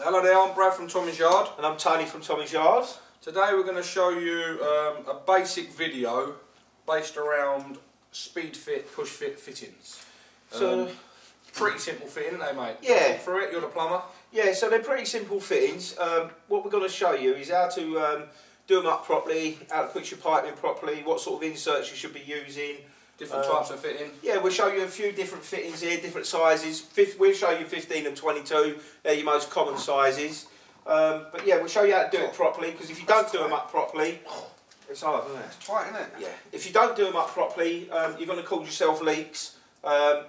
Hello there, I'm Brad from Tommy's Yard. And I'm Tony from Tommy's Yard. Today we're going to show you um, a basic video based around Speedfit, push fit fittings. So, Um, pretty simple fitting, aren't they mate? Yeah. For it, you're the plumber. yeah, so they're pretty simple fittings. Um, what we're going to show you is how to um, do them up properly, how to put your pipe in properly, what sort of inserts you should be using. Different Um, types of fitting. Yeah, we'll show you a few different fittings here, different sizes. Fif- we'll show you 15 and 22, they're your most common sizes. Um, but yeah, we'll show you how to do it properly, because if you don't do them up properly, it's hard, isn't it? It's tight, isn't it? Yeah. If you don't do them up properly, um, you're going to cause yourself leaks. Um,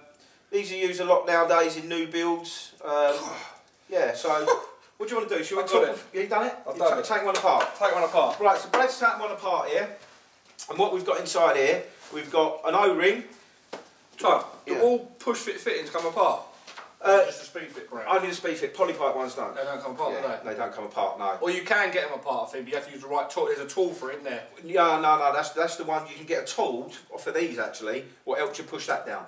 these are used a lot nowadays in new builds. Um, yeah. So, what do you want to do? Should we I've got talk? You done it? I've You done ta- it. Take one apart. Take one apart. Right. So Brad's taking one apart here, and what we've got inside here, we've got an O-ring. So, do Yeah. all push fit fittings come apart? Uh, just a Speedfit brand. only the Speedfit polypipe ones don't. They don't come apart, do Yeah, they? they don't come apart. No. Or you can get them apart, I think, but you have to use the right tool. There's a tool for it in there. Yeah, no, no. That's that's the one you can get a tool off of these actually. What helps you push that down?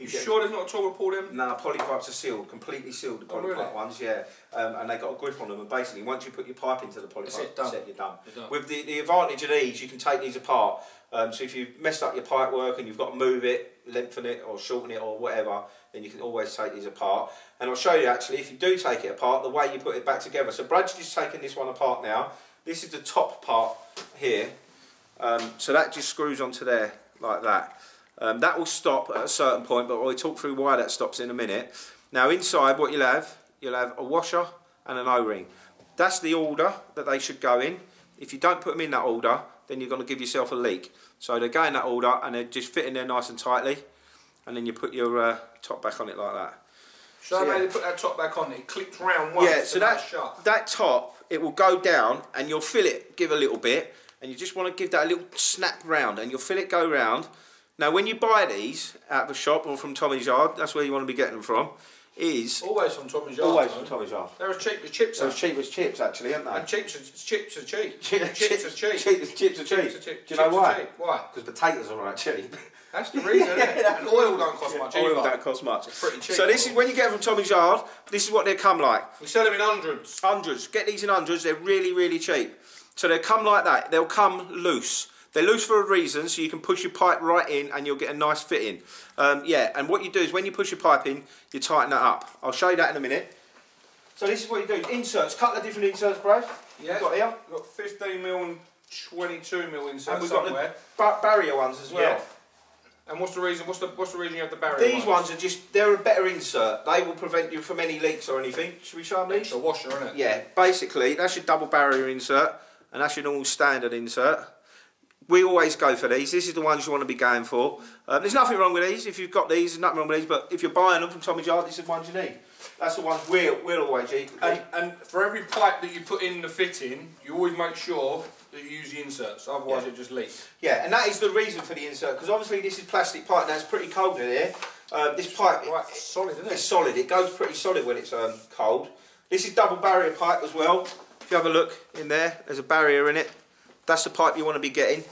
You sure there's not a tool to pull them? No, polypipes are sealed, completely sealed. The Oh, polypipe really? ones, yeah, um, and they got a grip on them. And basically, once you put your pipe into the polypipe done. set, you're done. You're done. With the, the advantage of these, you can take these apart. Um, so if you've messed up your pipe work and you've got to move it, lengthen it, or shorten it, or whatever, then you can always take these apart. And I'll show you actually, if you do take it apart, the way you put it back together. So Brad's just taking this one apart now. This is the top part here. Um, so that just screws onto there like that. Um, that will stop at a certain point, but we'll talk through why that stops in a minute. Now inside what you'll have, you'll have a washer and an O-ring. That's the order that they should go in. If you don't put them in that order, then you're going to give yourself a leak. So they go in that order and they're just fit in there nice and tightly. And then you put your uh, top back on it like that. So, I yeah. maybe put that top back on? It clips round once. yeah, so that, that top, it will go down and you'll feel it give a little bit. And you just want to give that a little snap round and you'll feel it go round. Now when you buy these at the shop or from Tommy's Yard, that's where you want to be getting them from, is Always from Tommy's Yard. always from Tommy's Yard. They're as cheap as chips are. as cheap as chips actually, aren't And they? chips are, chips are cheap. Cheap- chips are cheap. Cheap as chips are cheap. Chips are cheap. Do you know why? Why? Because potatoes are right cheap. That's the reason. isn't it? Yeah, and oil don't cost much Oil either. don't cost much. It's pretty cheap. So this is when you get them from Tommy's Yard. This is what they come like. We sell them in hundreds. Hundreds. Get these in hundreds. They're really, really cheap. So they come like that. They'll come loose. They're loose for a reason, so you can push your pipe right in and you'll get a nice fit in. Um, yeah, and what you do is when you push your pipe in, you tighten that up. I'll show you that in a minute. So this is what you do. Inserts. couple of different inserts, bro. Yeah. Got here. We've got 15 mil and 22 mil And we've got somewhere. the ba- barrier ones as well. Yeah. And what's the reason? What's the what's the reason you have the barrier? These ones are just, they're a better insert. They will prevent you from any leaks or anything. Should we show them these? It's a washer, isn't it? Yeah, basically, that's your double barrier insert, and that's your normal standard insert. We always go for these. This is the ones you want to be going for. Um, there's nothing wrong with these. If you've got these, there's nothing wrong with these. But if you're buying them from Tommy Yard, these are the ones you need. That's the ones we'll, we'll always use. And, and for every pipe that you put in the fitting, you always make sure that you use the inserts, otherwise Yeah. it just leaks. Yeah, and that is the reason for the insert, because obviously this is plastic pipe. Now, it's pretty cold in here. Um, this pipe, Right, solid, isn't It's solid. It goes pretty solid when it's um, cold. This is double barrier pipe as well. If you have a look in there, there's a barrier in it. That's the pipe you want to be getting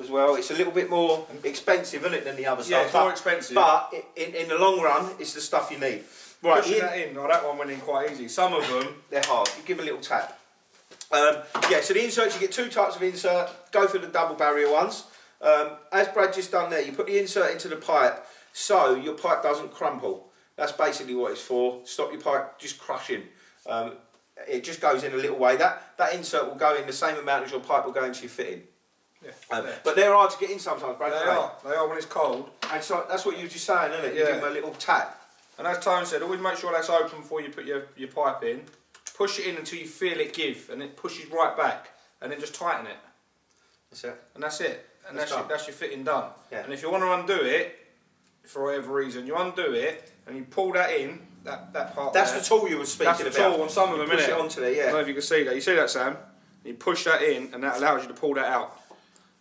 as well. It's a little bit more expensive, isn't it, than the other Yeah, stuff? it's more expensive. But in, in the long run, it's the stuff you need. Right, Pushing in- that in, oh, that one went in quite easy. Some of them, they're hard. You give a little tap. Um, yeah, so the inserts, you get two types of insert. Go for the double barrier ones. Um, as Brad just done there, you put the insert into the pipe so your pipe doesn't crumple. That's basically what it's for. Stop your pipe just crushing. Um, it just goes in a little way. That that insert will go in the same amount as your pipe will go into your fitting. Yeah, Um, there. but they're hard to get in sometimes, Brad. they aren't are. They are when it's cold. And so that's what you were just saying, isn't it? You Yeah. give them a little tap. And as Tone said, always make sure that's open before you put your, your pipe in. Push it in until you feel it give, and it pushes right back, and then just tighten it. That's it. And that's it. And That's that's, your, that's your fitting done. Yeah. And if you want to undo it, for whatever reason, you undo it and you pull that in, that, that part That's there. the tool you were speaking That's the about. tool on some of them, Push innit? it onto there, I don't know if you can see that. You see that, Sam? You push that in, and that allows you to pull that out.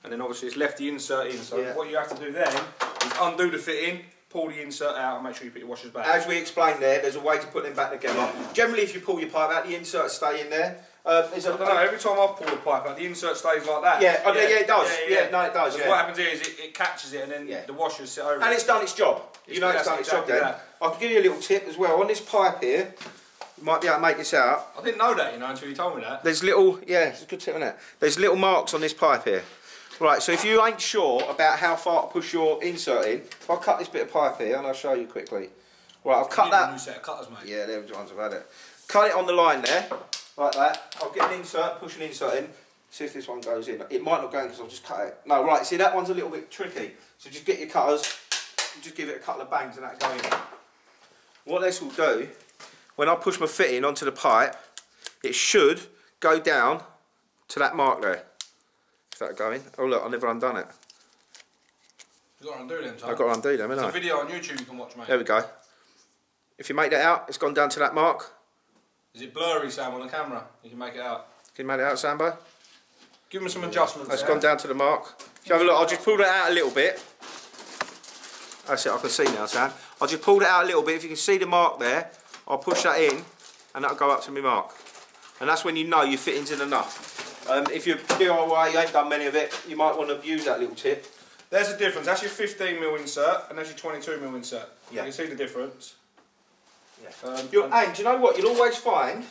And then obviously it's left the insert in. So Yeah. what you have to do then is undo the fitting, pull the insert out, and make sure you put your washers back. As we explained there, there's a way to put them back together. Generally, if you pull your pipe out, the inserts stay in there. Uh, I don't know, every time I pull the pipe out, the insert stays like that. Yeah, oh, yeah, yeah, it does. Yeah, no, it does, yeah. what happens here is it, it catches it and then Yeah. the washers sit over and it. it's done its job. You know it's done its job exactly then. I can give you a little tip as well. On this pipe here, you might be able to make this out. I didn't know that, you know, until you told me that. There's little, yeah, it's a good tip, isn't it? There's little marks on this pipe here. Right, so if you ain't sure about how far to push your insert in, if I cut this bit of pipe here, and I'll show you quickly. Right, I've cut You need a that. New set of cutters, mate. Yeah, they're the ones I've had it. Cut it on the line there, like that. I'll get an insert, push an insert in, see if this one goes in. It might not go in because I've just cut it. No, right, see that one's a little bit tricky. So just get your cutters, just give it a couple of bangs and that'll go in. What this will do, when I push my fitting onto the pipe, it should go down to that mark there. Is that going? Oh look, I never undone it. You've got to undo them, Tom. I've got to undo them, haven't I? video on YouTube you can watch, mate. There we go. If you make that out, it's gone down to that mark. Is it blurry, Sam, on the camera? You can make it out. Can you make it out, Sambo? Give them some adjustments. That's there. gone down to the mark. If you have a look, I'll just pull that out a little bit. That's it, I can see now, Sam. I'll just pull it out a little bit. If you can see the mark there, I'll push that in and that'll go up to my mark. And that's when you know your fitting's in enough. Um, if you're DIY, you ain't done many of it, you might want to use that little tip. There's a difference. That's your 15mm insert and that's your 22mm insert. Yeah. You can see the difference. Yeah. Um, and- and do you know what? You'll always find.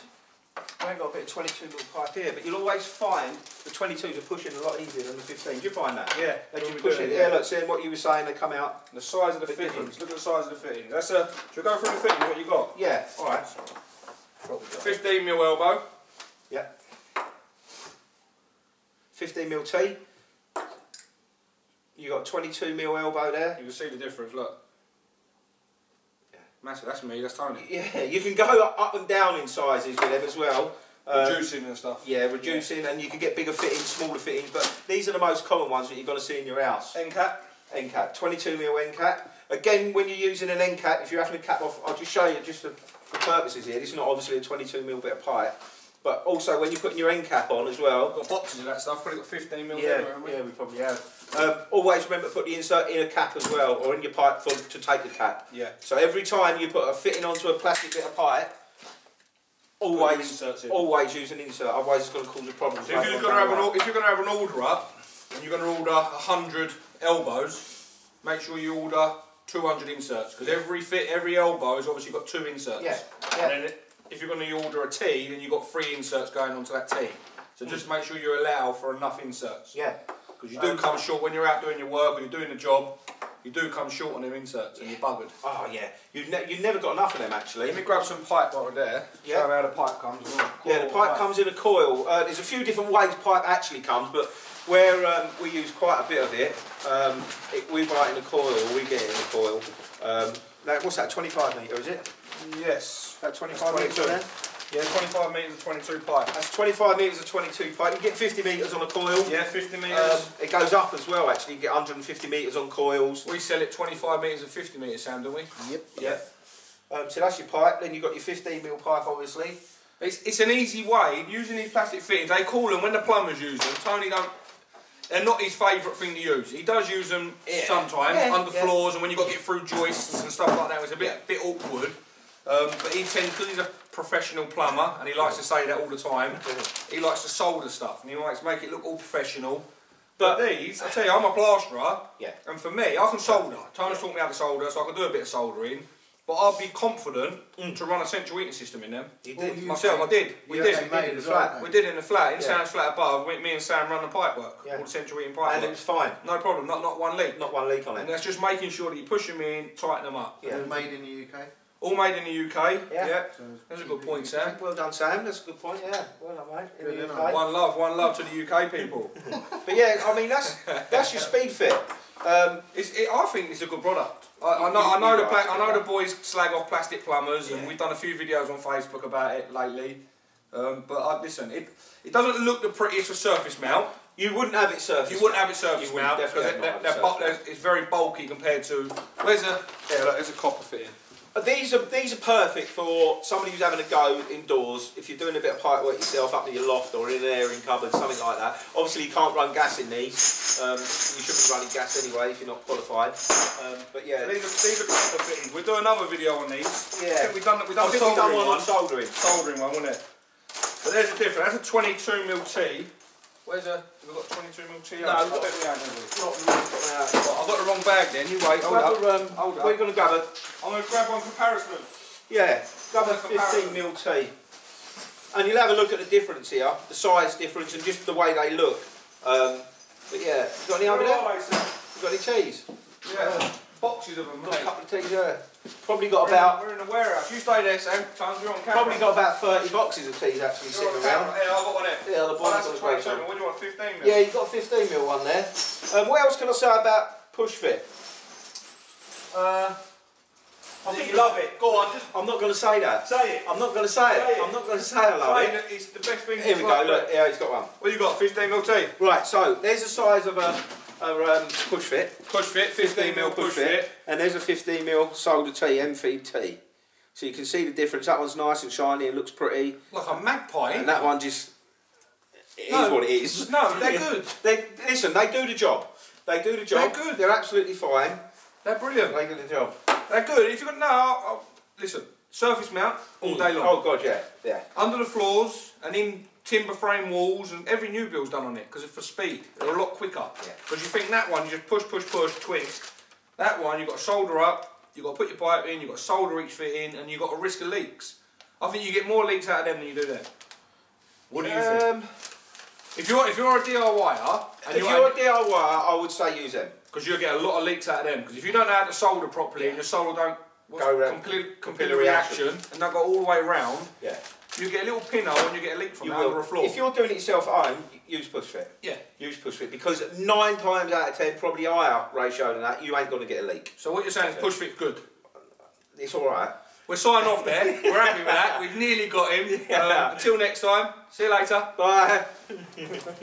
I ain't got a bit of 22 little pipe here, but you'll always find the 22s are pushing a lot easier than the 15s. You find that? yeah, They you'll just be push it. Yeah, look, seeing what you were saying, they come out. The size of the fittings. different. Look at the size of the fittings. That's a. Should we go through the fittings? What you got? Yeah, alright. 15 mil elbow. Yeah. 15 mil T. You got 22 mil elbow there. You can see the difference. Look. Yeah. Massive. That's me. That's Tony. Yeah, you can go up, and down in sizes with them as well. Um, Reducing and stuff. Yeah, reducing, and you can get bigger fittings, smaller fittings, but these are the most common ones that you're going to see in your house. End cap. End cap, 22 mil end cap. Again, when you're using an end cap, if you're having a cap off, I'll just show you just for, for purposes here. This is not obviously a 22 mil bit of pipe, but also when you're putting your end cap on as well. Got boxes of that stuff. Probably got 15 mil Yeah, there, haven't we? yeah, we probably have. Um, always remember to put the insert in a cap as well, or in your pipe for, to take the cap. Yeah. So every time you put a fitting onto a plastic bit of pipe, always, always use an insert. Otherwise, it's going to cause a problem. So if you're going to have an if you're going to have an order up and you're going to order 100 elbows, make sure you order 200 inserts because every fit every elbow has obviously got two inserts. Yeah, yeah. If you're going to order a T, then you've got three inserts going onto that T. So just make sure you allow for enough inserts yeah, because you do Um, come short when you're out doing your work or you're doing a job. You do come short on them inserts and you're buggered. oh yeah. You've, ne- you've never got enough of them actually. Let me grab some pipe while we're there. Yeah. Show how the pipe comes. as. Yeah, the pipe comes in a coil. Uh, there's a few different ways pipe actually comes, but where um, we use quite a bit of it, um, it we buy it in a coil, or we get it in a coil. Um, now, what's that? 25 metre, is it? Yes. About 25 That's metres 22. then? Yeah, 25 metres of 22 pipe. That's 25 metres of 22 pipe. You get 50 metres on a coil. Yeah, 50 metres. Um, it goes up as well actually. You get 150 metres on coils. we sell it 25 metres and 50 metres, Sam, don't we? Yep. Yeah. Um, so that's your pipe. Then you've got your 15 mil pipe, obviously. It's, it's an easy way, using these plastic fittings, they call them, when the plumbers use them, Tony don't, they're not his favourite thing to use. He does use them Yeah. sometimes, Yeah, under yeah. floors, and when you've got to get through joists and stuff like that, it's a bit, bit awkward. Um, but he tends, because he's a professional plumber, and he likes to say that all the time, he likes to solder stuff, and he likes to make it look all professional. But these, I tell you, I'm a plasterer, Yeah. and for me, I can solder. Tony's taught me how to solder, so I can do a bit of soldering. But I'd be confident to run a central heating system in them. You Well, did. you- Myself, I did. We You did. actually made did it as flat. We did in the flat, in Yeah. Sam's flat above. Me, me and Sam run the pipe work, Yeah. all the central heating pipe And it was fine. No problem, not not one leak. Not one leak on it. And that's just making sure that you push them in, tighten them up. Yeah. They're made in the UK. All made in the UK. Yeah. Yeah. That's a good point, Sam. Well done, Sam. That's a good point. Yeah. Well done, mate. In Good, the UK. One love, one love to the UK people. But yeah, I mean that's that's your Speedfit. Um, it, I think it's a good product. I, I know, I know the pla- I know yeah. the boys slag off plastic plumbers, and we've done a few videos on Facebook about it lately. Um, but I, listen, it it doesn't look the prettiest for surface mount. you wouldn't have it surface. You wouldn't have it surface mount because it, not they're, have it they're bu- surface they're- it's very bulky compared to. Where's a yeah? Look, there's a copper fitting. Uh, These are these are perfect for somebody who's having a go indoors. If you're doing a bit of pipe work yourself up in your loft or in an airing cupboard, something like that. Obviously, you can't run gas in these. Um, you shouldn't be running gas anyway if you're not qualified. Um, but yeah, These are these are copper fittings. We'll do another video on these. Yeah. we've done we've I done think we've done soldering one one. on soldering. Soldering one, wasn't it? But there's a difference. That's a 22 mil T. Where's a? We've got 22 mil T. No, I bet we ain't, have we? Not really got out. Well, I've got the wrong bag then. You wait. Hold Grab up. a, um, Hold Where are you going to grab it? I'm going to grab one for Paris Move. Yeah, Like a 15 mil T. And you'll have a look at the difference here, the size difference and just the way they look. Um, but yeah, you got any over there? You got any cheese? Yeah, boxes of them, Got mate. a couple of tees there. Probably got We're in- about We're in the warehouse. You stay there, Sam. Times you're on camera. probably got about 30 boxes of tees actually You're sitting around. Yeah, I've got one there. Yeah, the Oh, boys that's got a a great 27. one. What do you want? 15 mil? Yeah, you've got a 15 mil one there. Um, what else can I say about push fit? Uh, I think you love it. Go on, just I'm not going to say that. say it. I'm not going to say Say it. it. I'm not going to say I love Say it. that it's the best thing. Here we go. Look, yeah, he's got one. What you got? 15 mil T. Right, so there's the size of a, a um, push fit. Push fit. 15 mil push fit. And there's a 15 mil solder T, end feed T. So you can see the difference. That one's nice and shiny and looks pretty. Like a magpie. And that one just it is No. what it is. No, they're good. They listen. They do the job. They do the job. They're good. They're absolutely fine. They're brilliant. They do the job. They're good. If you've got no, I'll, I'll- listen. Surface mount all day long. Oh god, yeah, yeah. Under the floors and in timber frame walls, and every new build's done on it because it's for speed. They're a lot quicker. Yeah. Because you think that one, you just push, push, push, twist. That one, you've got to solder up, you've got to put your pipe in, you've got to solder each fit in, and you've got a risk of leaks. I think you get more leaks out of them than you do them. What do you think? Um, If you're if you're a DIYer and if you're, you're a DIY, I would say use them. because you'll get a lot of leaks out of them. Because if you don't know how to solder properly and your solder don't Go complete, complete reaction, and don't go all the way around, Yeah. You get a little pinhole and you get a leak from You that will. a floor. If you're doing it yourself at home, use push fit. yeah. Use push fit because nine times out of ten, probably higher ratio than that, you ain't going to get a leak. So what you're saying is push fit good. It's all right. We're signing off there. We're happy with that. We've nearly got him. Yeah. Um, until next time. See you later. Bye.